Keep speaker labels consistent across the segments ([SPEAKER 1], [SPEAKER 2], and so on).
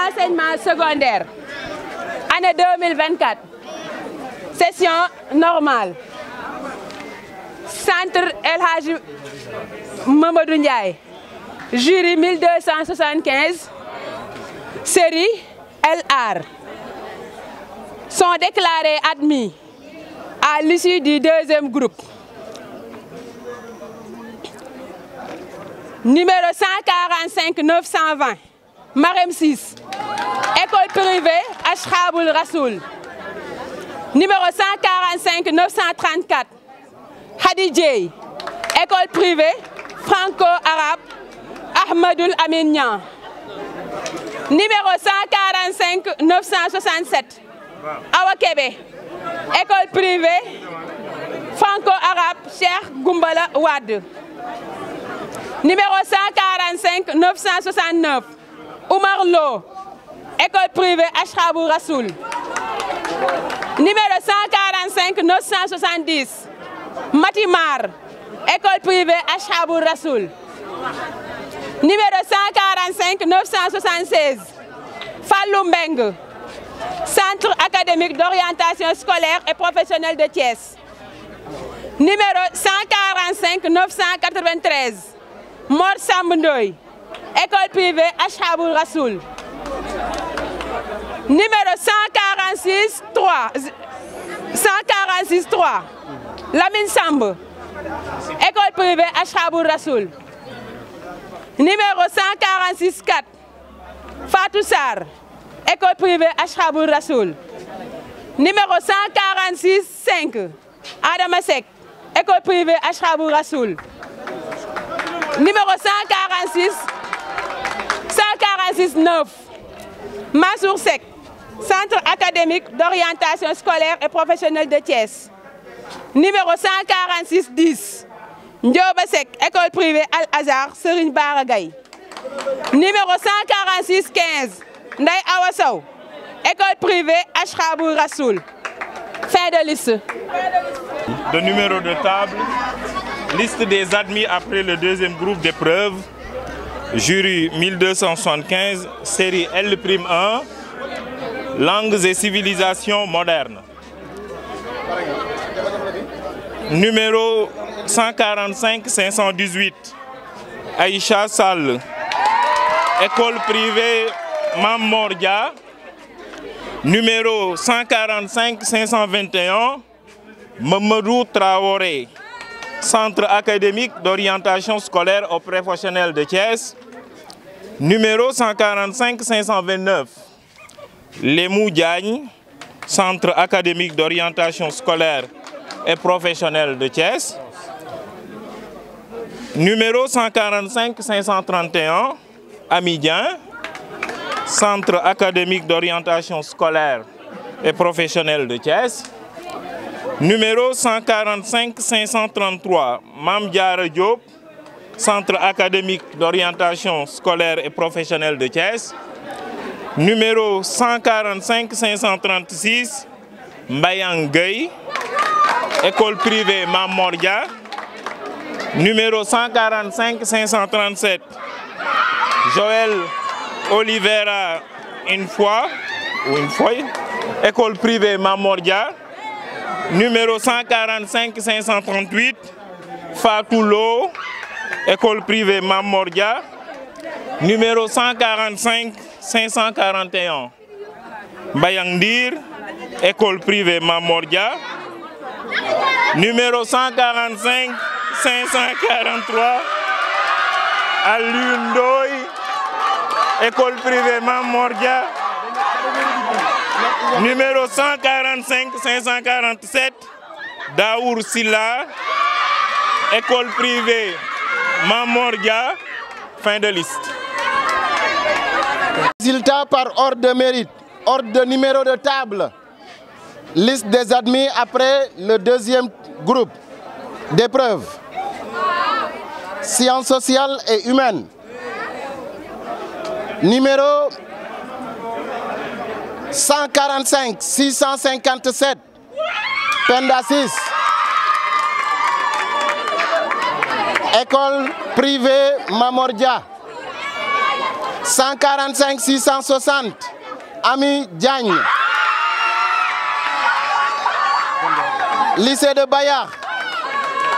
[SPEAKER 1] l'enseignement secondaire. Année 2024. Session normale. Centre El Hadji Mamadou Ndiaye. Jury 1275. Série LR. Sont déclarés admis à l'issue du deuxième groupe. Numéro 145 920. Marem 6. École privée Ashraboul Rasoul. Numéro 145 934. Hadi Djei. École privée franco-arabe Ahmadoul Aminyan. Numéro 145 967. Awa Kébé. École privée franco-arabe Cheikh Goumbala Wade. Numéro 145 969. Oumar Lo. École privée Ashrabou Rasoul. Numéro 145 970. Matimar. École privée Ashabou Rasoul. Numéro 145 976. Fallou Mbeng. Centre académique d'orientation scolaire et professionnelle de Thiès. Numéro 145 993. Mor. École privée Ashabou Rasoul. Numéro 146 3. 146 3. Lamine Samb. École privée Ashabou Rasoul. Numéro 146 4. Fatou. École privée Ashabou Rasoul. Numéro 146 5. Adama Sek. École privée Ashabou Rasoul. Numéro 146 146 9. Mansour Sek. Centre académique d'orientation scolaire et professionnelle de Thiès. Numéro 146 10. Ndioba Sek, école privée Al-Azhar, Serigne Baragay. Numéro 146 15. Ndai Awasow, école privée Ashrabou Rasoul. Fin de liste.
[SPEAKER 2] De numéro de table, liste des admis après le deuxième groupe d'épreuves. Jury 1275, série L'1, langues et civilisations modernes. Numéro 145 518, Aïcha Sall, école privée Mamordia. Numéro 145 521, Mamadou Traoré, Centre académique d'orientation scolaire aux professionnels de Thiès. Numéro 145 529, Lemou Diagne, Centre académique d'orientation scolaire et professionnelle de Thiès. Numéro 145 531, Amidien, Centre académique d'orientation scolaire et professionnelle de Thiès. Numéro 145 533, Mam Diara Diop, Centre académique d'orientation scolaire et professionnelle de Thiès. Numéro 145 536, Mbayang École privée Mamordia. Numéro 145 537, Joël Oliveira une fois, ou une fois, École privée Mamordia. Numéro 145 538, Fatoulo, École privée Mamordia. Numéro 145 541, Bayangdir, École privée Mamordia. Numéro 145 543, Alundoy, École privée Mamordia. Numéro 145 547, Daour Silla, École privée Mamordia. Fin de liste.
[SPEAKER 3] Résultat par ordre de mérite, ordre de numéro de table. Liste des admis après le deuxième groupe d'épreuves. Sciences sociales et humaines. Numéro 145 657. Penda 6. École privée Mamordia. 145 660 Ami Diagne. Lycée de Bayard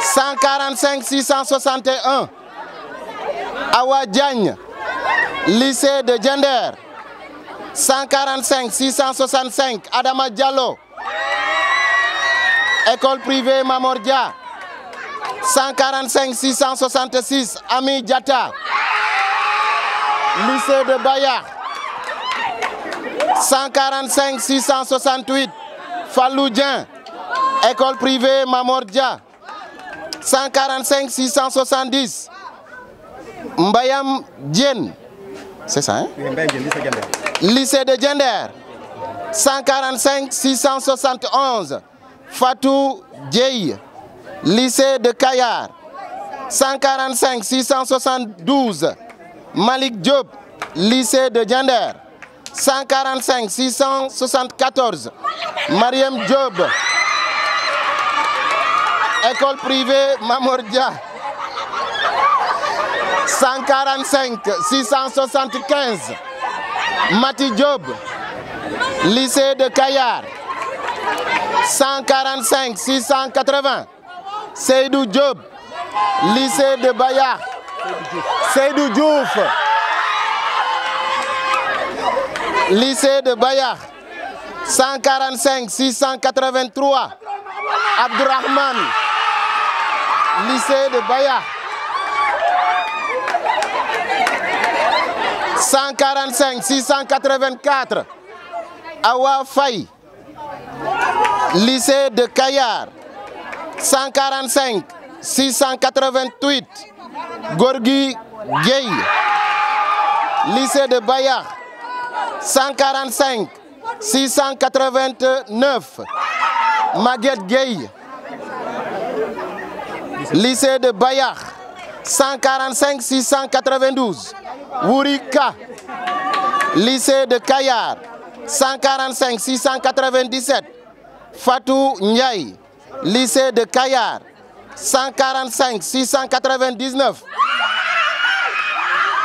[SPEAKER 3] 145 661 Awa Diagne. Lycée de Diender 145 665 Adama Diallo. École privée Mamordia. 145 666 Ami Diata lycée de Bayard 145 668 Fallou Dieng. École privée Mamordia 145 670 Mbayam Diène c'est ça hein? Lycée de Diender. 145 671 Fatou Dieye. Lycée de Kayar. 145 672 Malik Diop lycée de Diender 145 674 Mariam Diop école privée Mamordia 145 675 Mati Diop lycée de Kayar 145 680 Seydou Diop lycée de Bayard Seydou Diouf. Lycée de Bayard 145 683 Abdourahman lycée de Bayard 145 684 Awa Faye. Lycée de Kayar. 145 688 Gorgui Gueye lycée de Bayard 145 689 Maguette Gueye lycée de Bayard 145 692 Wurika lycée de Kayar 145 697 Fatou Ndiaye lycée de Kayar 145 699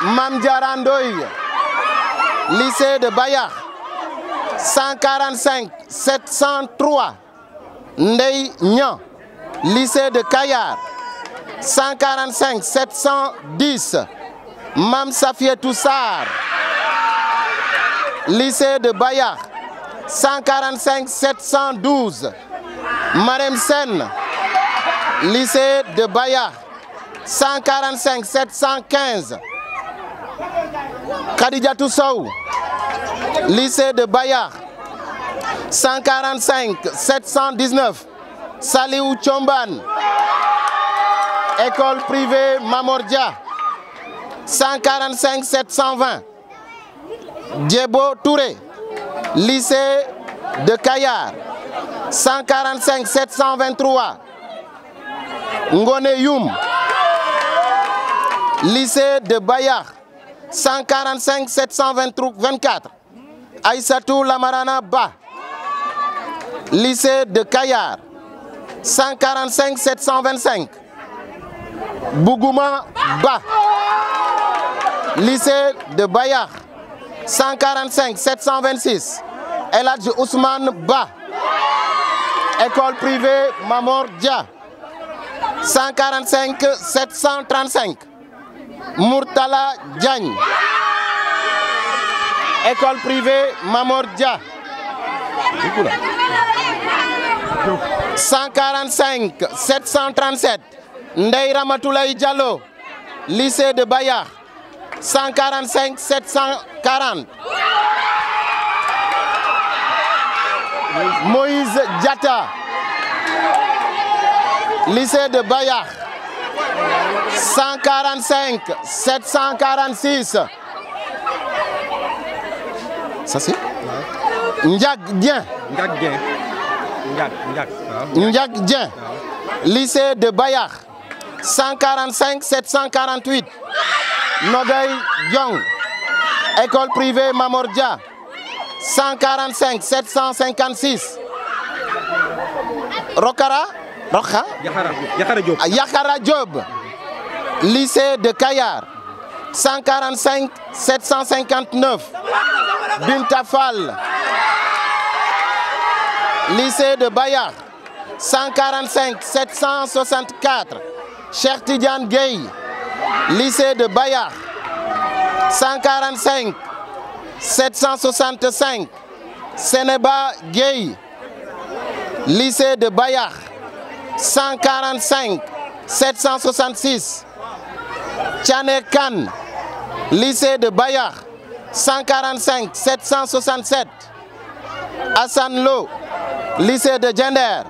[SPEAKER 3] Mam Diarra Ndoye lycée de Bayard 145 703 Ndey Nian lycée de Kayar 145 710 Mam Safietou Sarr lycée de Bayard 145 712 Marem Sen lycée de Bayard 145 715 Khadijatou Sow lycée de Bayard 145 719 Saliou Chomban école privée Mamordia 145 720 Djebo Touré lycée de Kayar 145 723 Ngone Youm lycée de Bayard 145 724 Aïssatou Lamarana Ba. Lycée de Kayar 145 725 Bougouma Ba. Lycée de Bayard 145 726 El Hadji Ousmane Ba. École privée Mamor Dia 145 735 Murtala Diagne. École privée Mamor Dia. 145 737 Ndey Ramatoulaye Diallo lycée de Bayard 145 740 Moïse Diata lycée de Bayard 145 746 ça c'est Ndiak Dien
[SPEAKER 4] Ndiak Dieng. Ndiak
[SPEAKER 3] Dien lycée de Bayard 145 748 Nogay Diong école privée Mamordia 145 756 Rokara
[SPEAKER 4] Diop.
[SPEAKER 3] Yakara Diop. Lycée de Kayar. 145 759 Bintafal lycée de Bayard 145 764 Cheikh Tidiane Gueye. Lycée de Bayard 145 765 Sénéba Gueye. Lycée de Bayard 145 766 Tchané Kane lycée de Bayard 145 767 Hassan Lo lycée de Djender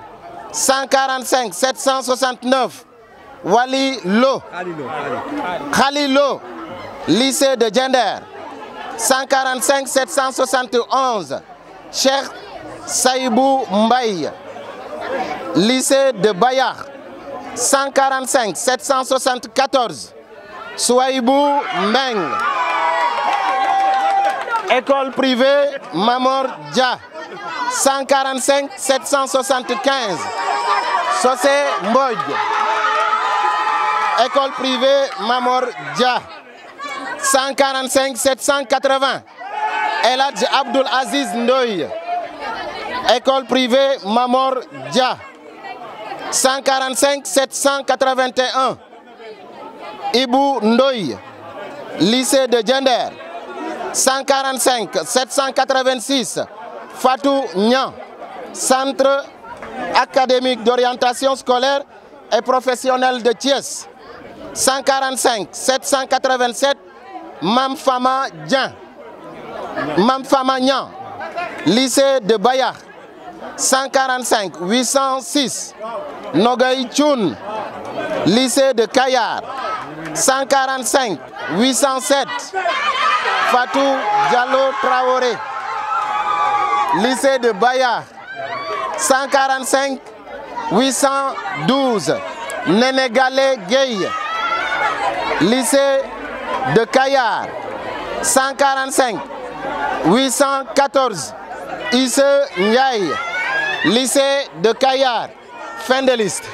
[SPEAKER 3] 145 769 Wali Lo Khalilo lycée de Djender 145 771 Cheikh Saïbou Mbaye lycée de Bayard 145 774 Souaïbou Meng. École privée Mamor Dia 145 775 Sosé Mbodj. École privée Mamor Dia 145 780 Eladj Abdul Aziz Ndoye école privée Mamor Dia. 145 781 Ibou Ndoye. Lycée de Djender 145 786 Fatou Nian. Centre académique d'orientation scolaire et professionnelle de Thiès. 145 787 Mam Fama Dian. Mam Fama Nian. Lycée de Bayard 145 806 Nogay Tchoun lycée de Kayar 145 807 Fatou Diallo Traoré lycée de Bayard 145 812 Nénégalé Gueye lycée de Kayar 145 814 Isse Ndiaye lycée de Kayar fin de liste